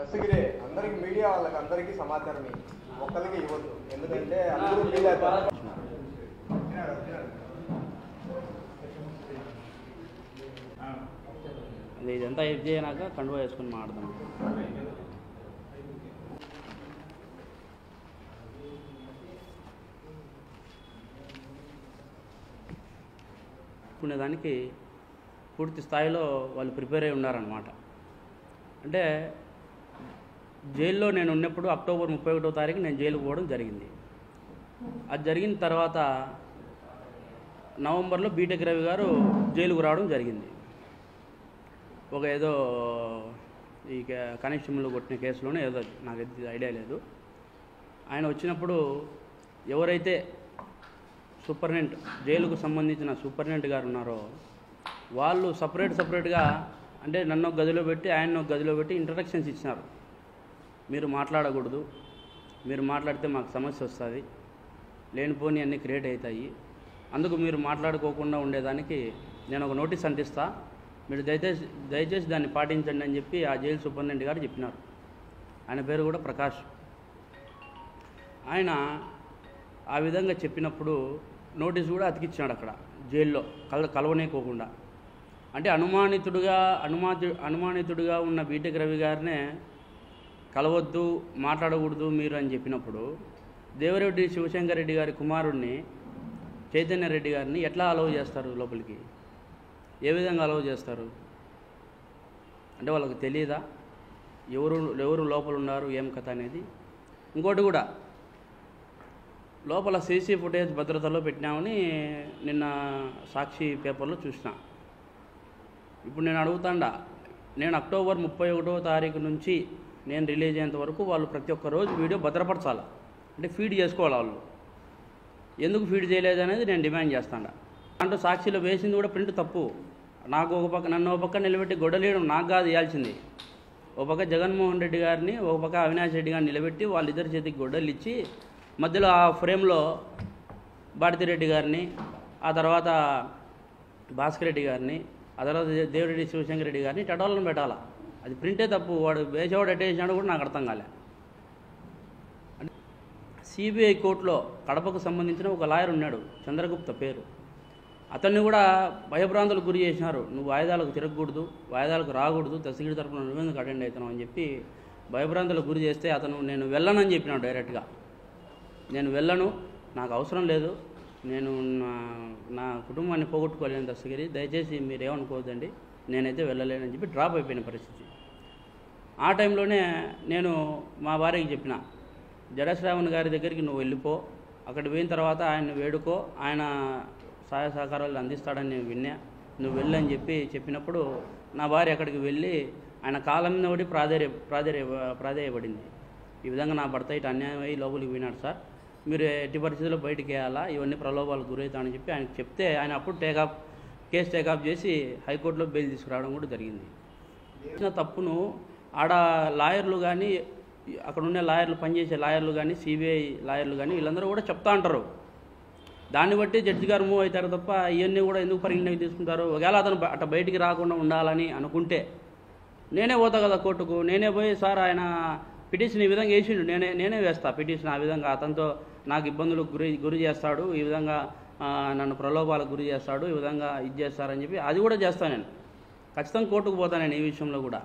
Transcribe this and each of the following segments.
దశగిరి అందరికి మీడియా వాళ్ళకి అందరికీ సమాచారం. ఒక్కరికి ఇవ్వద్దు. ఎందుకంటే అందరూ ఫీల్ అవుతారు అది ఇదంతా ఇది చేయనాక కండువా వేసుకొని మాడదాం దానికి పూర్తి స్థాయిలో వాళ్ళు ప్రిపేర్ అయి ఉన్నారనమాట అంటే జైల్లో నేను ఉన్నప్పుడు అక్టోబర్ ముప్పై ఒకటో తారీఖు నేను జైలుకు పోవడం జరిగింది. అది జరిగిన తర్వాత నవంబర్లో బీటెక్ రవి గారు జైలుకు రావడం జరిగింది. ఒక ఏదో ఈ కానిస్టేబుల్ కొట్టిన కేసులోనే ఏదో నాకు ఐడియా లేదు. ఆయన వచ్చినప్పుడు ఎవరైతే సూపర్నెంట్ జైలుకు సంబంధించిన సూపర్నెంట్ గారు ఉన్నారో వాళ్ళు సపరేట్ సపరేట్గా అంటే నన్ను ఒక గదిలో పెట్టి ఆయన ఒక గదిలో పెట్టి ఇంట్రడక్షన్స్ ఇచ్చినారు. మీరు మాట్లాడకూడదు. మీరు మాట్లాడితే మాకు సమస్య వస్తుంది. లేనిపోని అన్నీ క్రియేట్ అవుతాయి. అందుకు మీరు మాట్లాడుకోకుండా ఉండేదానికి నేను ఒక నోటీస్ అంటిస్తా మీరు దయచేసి దయచేసి దాన్ని పాటించండి అని చెప్పి ఆ జైలు సూపరింటెండెంట్ గారు చెప్పినారు. ఆయన పేరు కూడా ప్రకాష్. ఆయన ఆ విధంగా చెప్పినప్పుడు నోటీస్ కూడా అతికిచ్చాడు అక్కడ జైల్లో కల కలవనేకోకుండా. అంటే అనుమానితుడుగా అనుమాతి అనుమానితుడుగా ఉన్న బీటెక్ రవి గారినే కలవద్దు మాట్లాడకూడదు మీరు అని చెప్పినప్పుడు దేవరెడ్డి శివశంకర్ రెడ్డి గారి కుమారుడిని చైతన్య రెడ్డి గారిని ఎట్లా అలౌ చేస్తారు లోపలికి? ఏ విధంగా అలౌ చేస్తారు? అంటే వాళ్ళకి తెలియదా ఎవరు ఎవరు లోపల ఉన్నారు ఏం కథ అనేది? ఇంకోటి కూడా లోపల సీసీ ఫుటేజ్ భద్రతలో పెట్టినామని నిన్న సాక్షి పేపర్లో చూసిన. ఇప్పుడు నేను అడుగుతాండా నేను అక్టోబర్ ముప్పై ఒకటో తారీఖు నుంచి నేను రిలీజ్ అయ్యేంత వరకు వాళ్ళు ప్రతి ఒక్క రోజు వీడియో భద్రపరచాలి. అంటే ఫీడ్ చేసుకోవాలి వాళ్ళు. ఎందుకు ఫీడ్ చేయలేదు అనేది నేను డిమాండ్ చేస్తాను. దాంట్లో సాక్షిలో వేసింది కూడా ప్రింట్ తప్పు. నాకు ఒక పక్క నన్ను ఒక పక్క నిలబెట్టి గొడవలేయడం నాకు కాదు ఇవ్వాల్సింది ఒక పక్క జగన్మోహన్ రెడ్డి గారిని ఒక పక్క అవినాష్ రెడ్డి గారిని నిలబెట్టి వాళ్ళిద్దరి చేతికి గొడ్డలు ఇచ్చి మధ్యలో ఆ ఫ్రేమ్లో భారతిరెడ్డి గారిని ఆ తర్వాత భాస్కర్ రెడ్డి గారిని ఆ తర్వాత దేవిరెడ్డి శివశంకర్ రెడ్డి గారిని టటోలను పెట్టాలా? అది ప్రింటే తప్పు. వాడు వేసేవాడు ఎట్టేసినాడు కూడా నాకు అర్థం కాలే. సిబిఐ కోర్టులో కడపకు సంబంధించిన ఒక లాయర్ ఉన్నాడు చంద్రగుప్త పేరు. అతన్ని కూడా భయభ్రాంతులకు గురి చేసినారు. నువ్వు వాయిదాలకు తిరగకూడదు వాయిదాలకు రాకూడదు దశగిరి తరపున నువ్వెందుకు అటెండ్ అవుతున్నావు అని చెప్పి భయభ్రాంతులకు గురి చేస్తే అతను నేను వెళ్ళనని చెప్పినాడు డైరెక్ట్గా. నేను వెళ్ళను నాకు అవసరం లేదు నేను నా నా కుటుంబాన్ని పోగొట్టుకోలేను దశగిరి దయచేసి మీరు ఏమనుకోవద్దండి నేనైతే వెళ్ళలేనని చెప్పి డ్రాప్ అయిపోయిన పరిస్థితి. ఆ టైంలోనే నేను మా భార్యకి చెప్పిన జడశ్రావణ్ గారి దగ్గరికి నువ్వు వెళ్ళిపో అక్కడ పోయిన తర్వాత ఆయన వేడుకో ఆయన సహాయ సహకారాలు అందిస్తాడని నేను విన్నా. నువ్వు వెళ్ళని చెప్పి చెప్పినప్పుడు నా భార్య అక్కడికి వెళ్ళి ఆయన కాలం మీద ఒకటి ప్రాధేయ ప్రాధేయ ప్రాధేయపడింది. ఈ విధంగా నా భర్త ఇటు అన్యాయం అయ్యి లోపలికి పోయినాడు సార్. మీరు ఎట్టి పరిస్థితుల్లో బయటికి వేయాలా ఇవన్నీ ప్రలోభాలకు గురవుతామని చెప్పి ఆయనకు చెప్తే ఆయన అప్పుడు టేకాఫ్ కేసు టేకాఫ్ చేసి హైకోర్టులో బెయిల్ తీసుకురావడం కూడా జరిగింది. చేసిన తప్పును ఆడ లాయర్లు కానీ అక్కడ ఉండే లాయర్లు పనిచేసే లాయర్లు కానీ సిబిఐ లాయర్లు కానీ వీళ్ళందరూ కూడా చెప్తా అంటారు. దాన్ని బట్టి జడ్జి గారు మూవ్ అవుతారు తప్ప ఇవన్నీ కూడా ఎందుకు పరిగణలోకి తీసుకుంటారు? ఒకవేళ అతను అట్ట బయటికి రాకుండా ఉండాలని అనుకుంటే నేనే పోతా కదా కోర్టుకు నేనే పోయి సార్ ఆయన పిటిషన్ ఈ విధంగా వేసిండు నేనే నేనే వేస్తా పిటిషన్ ఆ విధంగా. అతనితో నాకు ఇబ్బందులకు గురి గురి చేస్తాడు ఈ విధంగా నన్ను ప్రలోభాలకు గురి చేస్తాడు ఈ విధంగా ఇది చేస్తారని చెప్పి అది కూడా చేస్తాను నేను. ఖచ్చితంగా కోర్టుకు పోతాను నేను ఈ విషయంలో కూడా.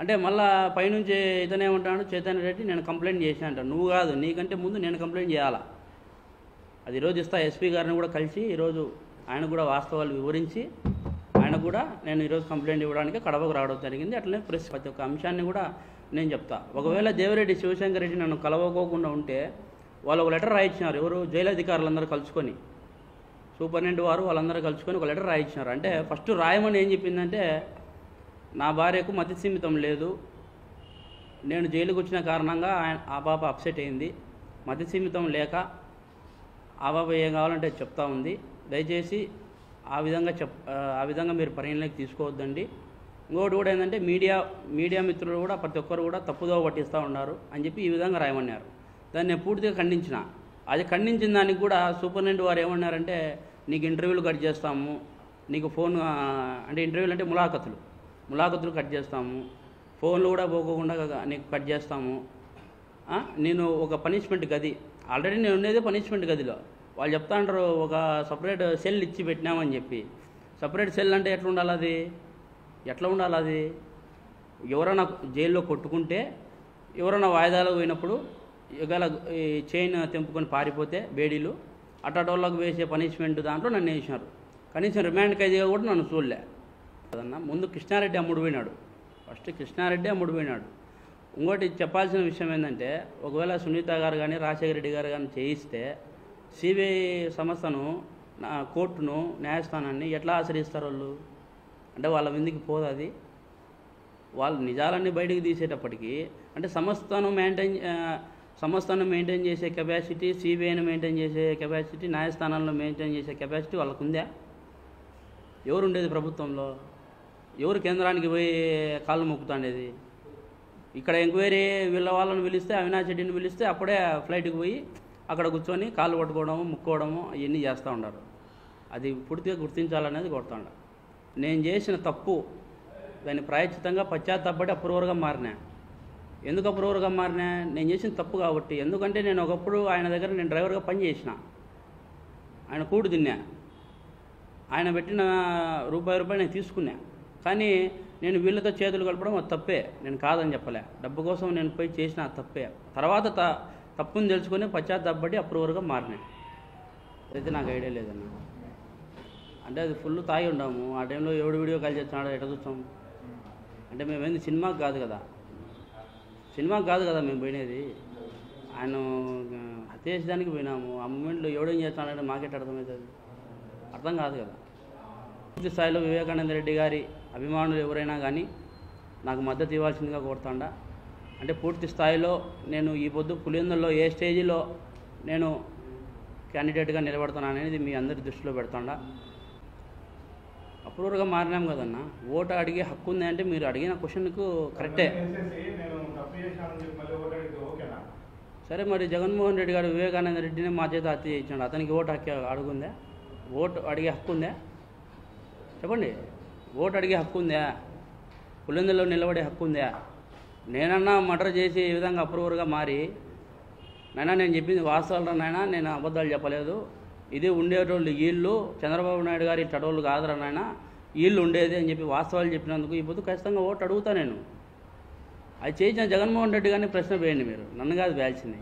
అంటే మళ్ళా పైనుంచి ఇతనే ఉంటాడు చైతన్య రెడ్డి నేను కంప్లైంట్ చేశాను అంటాను నువ్వు కాదు నీకంటే ముందు నేను కంప్లైంట్ చేయాలా? అది ఈరోజు ఇస్తా ఎస్పీ గారిని కూడా కలిసి ఈరోజు ఆయన కూడా వాస్తవాలు వివరించి ఆయన కూడా నేను ఈరోజు కంప్లైంట్ ఇవ్వడానికి కడపకు రావడం జరిగింది. అట్లనే ప్రెస్ ప్రతి ఒక్క అంశాన్ని కూడా నేను చెప్తా. ఒకవేళ దేవిరెడ్డి శివశంకర్ రెడ్డి నన్ను కలవకోకుండా ఉంటే వాళ్ళు ఒక లెటర్ రాయించినారు ఎవరు? జైలు అధికారులందరూ కలుసుకొని. సూపరింటెండెంట్ వారు వాళ్ళందరూ కలుసుకొని ఒక లెటర్ రాయించినారు అంటే ఫస్ట్ రాయమని ఏం చెప్పిందంటే నా భార్యకు మతి సీమితం లేదు. నేను జైలుకు వచ్చిన కారణంగా ఆయన ఆ పాప అప్సెట్ అయింది. మతి సీమితం లేక ఆ పాప ఏం కావాలంటే చెప్తా ఉంది. దయచేసి ఆ విధంగా చెప్ ఆ విధంగా మీరు పరిగణలోకి తీసుకోవద్దండి. ఇంకోటి కూడా ఏంటంటే మీడియా మీడియా మిత్రులు కూడా ప్రతి ఒక్కరు కూడా తప్పుదో పట్టిస్తూ ఉన్నారు అని చెప్పి ఈ విధంగా రాయమన్నారు. దాన్ని నేను పూర్తిగా ఖండించిన. అది ఖండించిన దానికి కూడా సూపరింటెండెంట్ వారు ఏమన్నారంటే నీకు ఇంటర్వ్యూలు కట్ చేస్తాము. నీకు ఫోన్ అంటే ఇంటర్వ్యూలు అంటే ములాఖతులు. ములాఖతులు కట్ చేస్తాము. ఫోన్లు కూడా పోకోకుండా నీకు కట్ చేస్తాము. నేను ఒక పనిష్మెంట్ గది. ఆల్రెడీ నేను ఉండేది పనిష్మెంట్ గదిలో. వాళ్ళు చెప్తా అంటారు ఒక సపరేట్ సెల్ ఇచ్చి పెట్టినామని చెప్పి. సపరేట్ సెల్ అంటే ఎట్లా ఉండాలి అది? ఎట్లా ఉండాలి అది? ఎవరైనా జైల్లో కొట్టుకుంటే ఎవరైనా వాయిదాలకు పోయినప్పుడు ఇవాళ చైన్ తెంపుకొని పారిపోతే బేడీలు అట్టటోళ్ళకు వేసే పనిష్మెంట్ దాంట్లో నన్ను వేసినారు. కనీసం రిమాండ్ ఖైదీగా కూడా నన్ను చూడలే. కదన్నా ముందు కృష్ణారెడ్డి అమ్ముడు పోయినాడు. ఫస్ట్ కృష్ణారెడ్డి అమ్ముడు పోయినాడు. ఇంకోటి చెప్పాల్సిన విషయం ఏంటంటే ఒకవేళ సునీత గారు కానీ రాజశేఖర రెడ్డి గారు కానీ చేయిస్తే సిబిఐ సంస్థను నా కోర్టును న్యాయస్థానాన్ని ఎట్లా ఆశ్రయిస్తారు వాళ్ళు? అంటే వాళ్ళ విందుకి పోదు అది. వాళ్ళు నిజాలన్నీ బయటకు తీసేటప్పటికీ అంటే సంస్థను మెయింటైన్ సంస్థను మెయింటైన్ చేసే కెపాసిటీ సిబిఐని మెయింటైన్ చేసే కెపాసిటీ న్యాయస్థానంలో మెయింటైన్ చేసే కెపాసిటీ వాళ్ళకు ఉందా ఎవరు ఉండేది ప్రభుత్వంలో? ఎవరు కేంద్రానికి పోయి కాళ్ళు మొక్కుతాండేది? ఇక్కడ ఎంక్వైరీ వీళ్ళ వాళ్ళని పిలిస్తే అవినాష్ రెడ్డిని పిలిస్తే అప్పుడే ఫ్లైట్కి పోయి అక్కడ కూర్చొని కాళ్ళు పట్టుకోవడము ముక్కోవడము అవన్నీ చేస్తూ ఉంటారు అది పూర్తిగా గుర్తించాలనేది కొడుతుండ నేను చేసిన తప్పు దాన్ని ప్రాయశ్చితంగా పశ్చాత్తాపడి అప్రూవర్గా మారినా. ఎందుకు అప్రూవర్గా మారినా? నేను చేసిన తప్పు కాబట్టి. ఎందుకంటే నేను ఒకప్పుడు ఆయన దగ్గర నేను డ్రైవర్గా పని చేసిన. ఆయన కూడు తిన్నా. ఆయన పెట్టిన రూపాయి రూపాయి నేను తీసుకున్నా. కానీ నేను వీళ్ళతో చేతులు కలపడం అది తప్పే. నేను కాదని చెప్పలే. డబ్బు కోసం నేను పోయి చేసిన తప్పే. తర్వాత త తప్పుని తెలుసుకొని పశ్చాత్తాపడి అప్రూవర్గా మారినా అయితే నాకు ఐడియా లేదన్న. అంటే అది ఫుల్ తాగి ఉండాము. ఆ టైంలో ఎవడు వీడియో కాల్ చేస్తున్నాడు ఎట చూస్తాం? అంటే మేమేంది సినిమాకి కాదు కదా. సినిమాకి కాదు కదా మేము పోయినది. ఆయన హత్య చేసేదానికి పోయినాము. ఆ మూమెంట్లో ఎవడేం చేస్తున్నాడంటే మాకెట్ అర్థమవుతుంది? అర్థం కాదు కదా. పూర్తి స్థాయిలో వివేకానంద రెడ్డి గారి అభిమానులు ఎవరైనా కానీ నాకు మద్దతు ఇవ్వాల్సిందిగా కోరుతాండా. అంటే పూర్తి స్థాయిలో నేను ఈ పొద్దు పులిందుల్లో ఏ స్టేజిలో నేను క్యాండిడేట్గా నిలబడతాను అనేది మీ అందరి దృష్టిలో పెడతాండా. అప్రూవర్గా మారినాం కదన్నా. ఓటు అడిగే హక్కు ఉంది అంటే మీరు అడిగిన క్వశ్చన్కు కరెక్టే. సరే మరి జగన్మోహన్ రెడ్డి గారు వివేకానంద రెడ్డిని మా చేత హత్య చేయించాడు. అతనికి ఓటు హక్కు అడుగుందా. ఓటు అడిగే హక్కు ఉందా. చెప్పండి ఓటు అడిగే హక్కు ఉందా? పులిందులో నిలబడే హక్కు ఉందా? నేనన్నా మర్డర్ చేసి ఈ విధంగా అప్రూవర్గా మారి నైనా నేను చెప్పింది వాస్తవాలు నాయనా నేను అబద్ధాలు చెప్పలేదు. ఇది ఉండేటోళ్ళు వీళ్ళు చంద్రబాబు నాయుడు గారి చడవలు కాదురా నాయన వీళ్ళు ఉండేది అని చెప్పి వాస్తవాలు చెప్పినందుకు ఇప్పుడు ఖచ్చితంగా ఓటు అడుగుతా నేను. అది చేసిన జగన్మోహన్ రెడ్డి గారిని ప్రశ్న వేయండి మీరు నన్ను కాదు వేయాల్సింది.